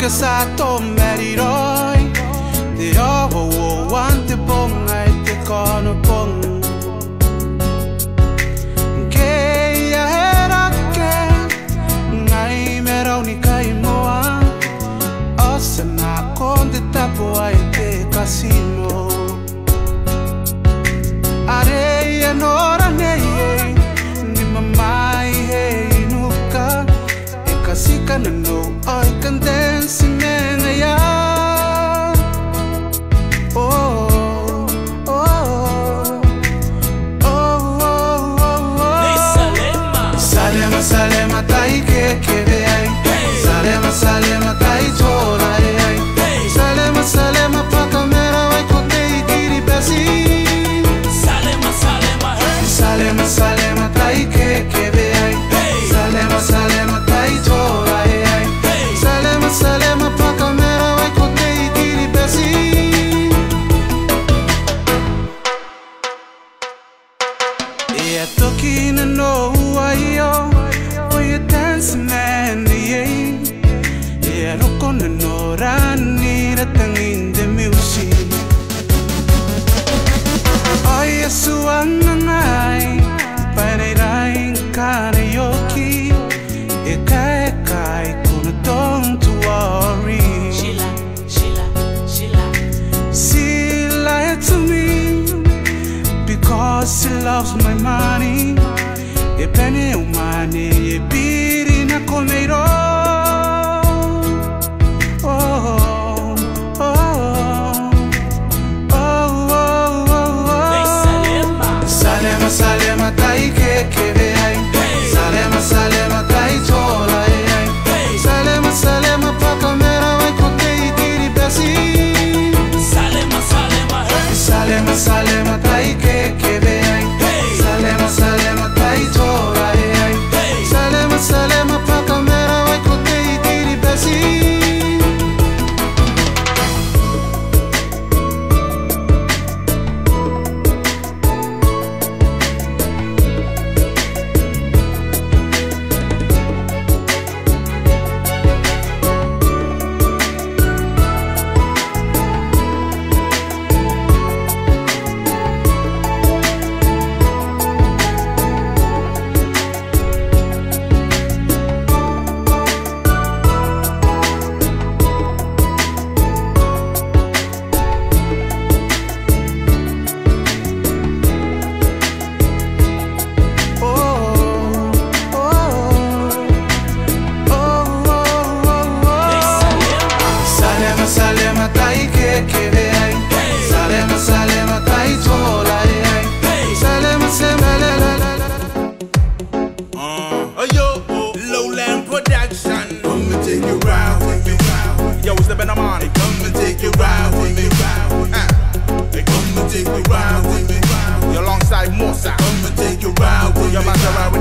que sa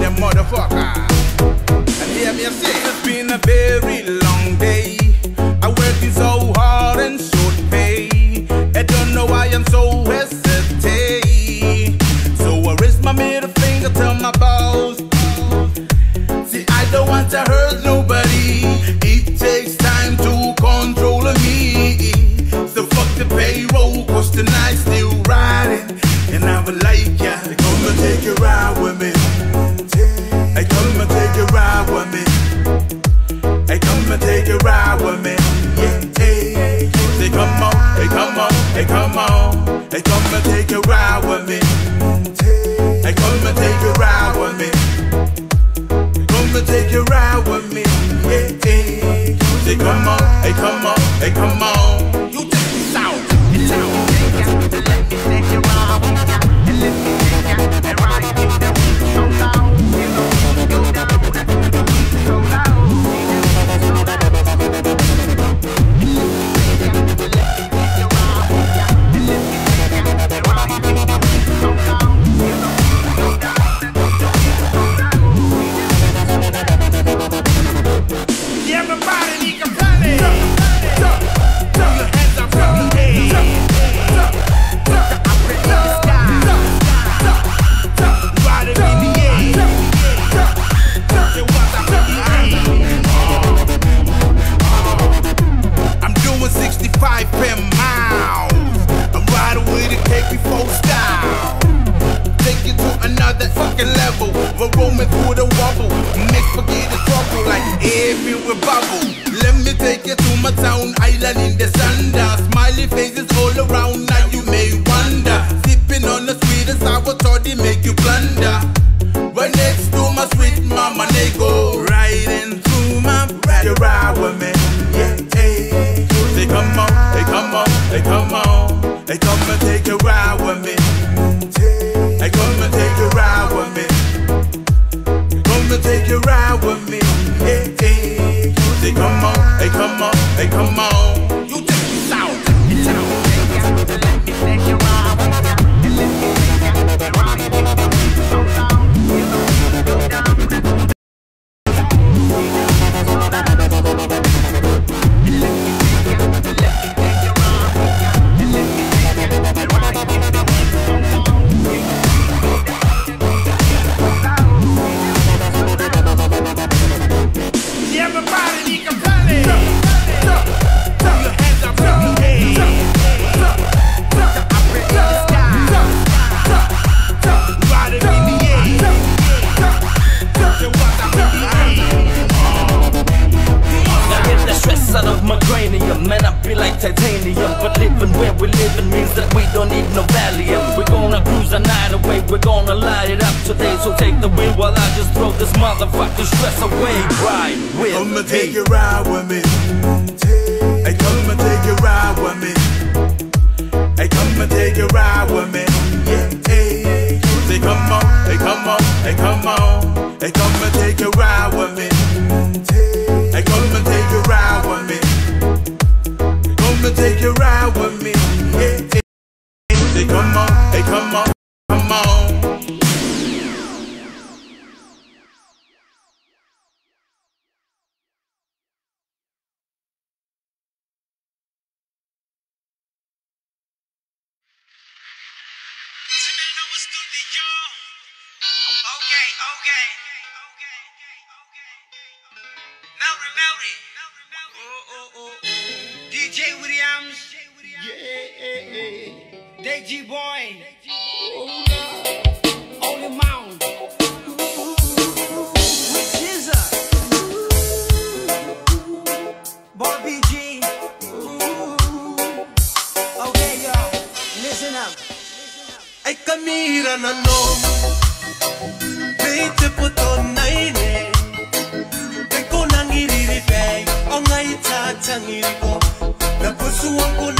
them motherfucker. And hear me say, it's been a very long day. I working so hard and short pay. I don't know why I'm so hesitate. So I raise my middle finger to my boss. See, I don't want to hurt nobody. Hey, come and take a ride with me. Hey, come and take a ride with me. Hey, come and take a ride with me. Yeah, yeah. Say come on, hey, come on, hey, come on. style. Take you to another fucking level. We're roaming through the wobble. make forget the trouble like every with bubble. Let me take you to my town, island in the sundown. Smiley faces all around, now you may wonder. Sipping on the sweet sour toddy make you blunder. Right next to my sweet mama, they go riding through my ride, ride with me. Yeah, hey. They come on, they come on, they come on. Take a ride with me. They come and take a ride with me. Come and take a ride with me. Yeah, yeah. They come on, they come on, they come on. Okay, okay. Okay, okay, okay, okay, okay, okay. Melry, Melry. Melvin Oh, oh, oh, oh DJ Williams. Yeah. DJ Boy. Only oh, Te mira na no Te te puto naine Te konangiri ribe Ongai cha changiri ko Na pusu wako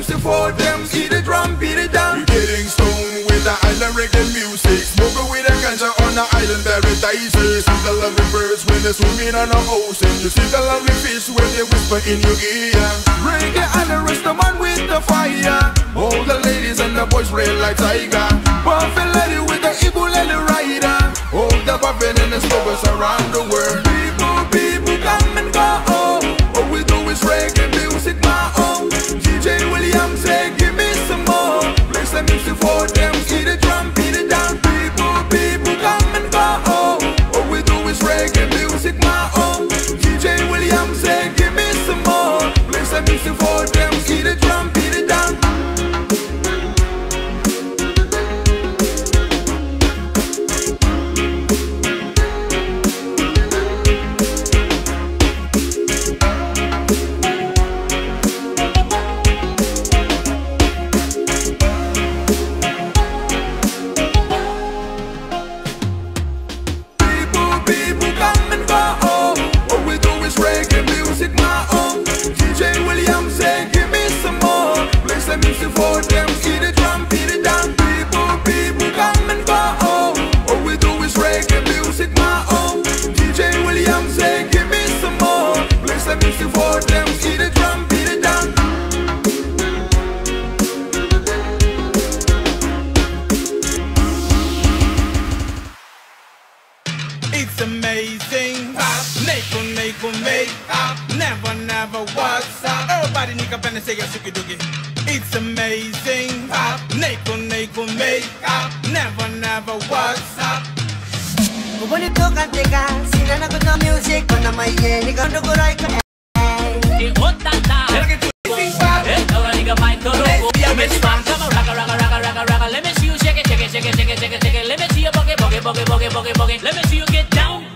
for them. See the drum, beat it down. We getting stoned with the island reggae music. Smoking with a ganja on the island paradise. See the lovely birds when they're swimming on the ocean. You see the lovely fish when they whisper in your ear. Reggae and the rest of man with the fire. All the ladies and the boys red like tiger. Buffy lady with the eagle and the rider. All the buffet and the smokers around the world. People, people come and go. All we do is reggae music, my own. DJ Williams say, give me some more. Play some music for them. See the boogie, boogie, boogie. Let me see you get down.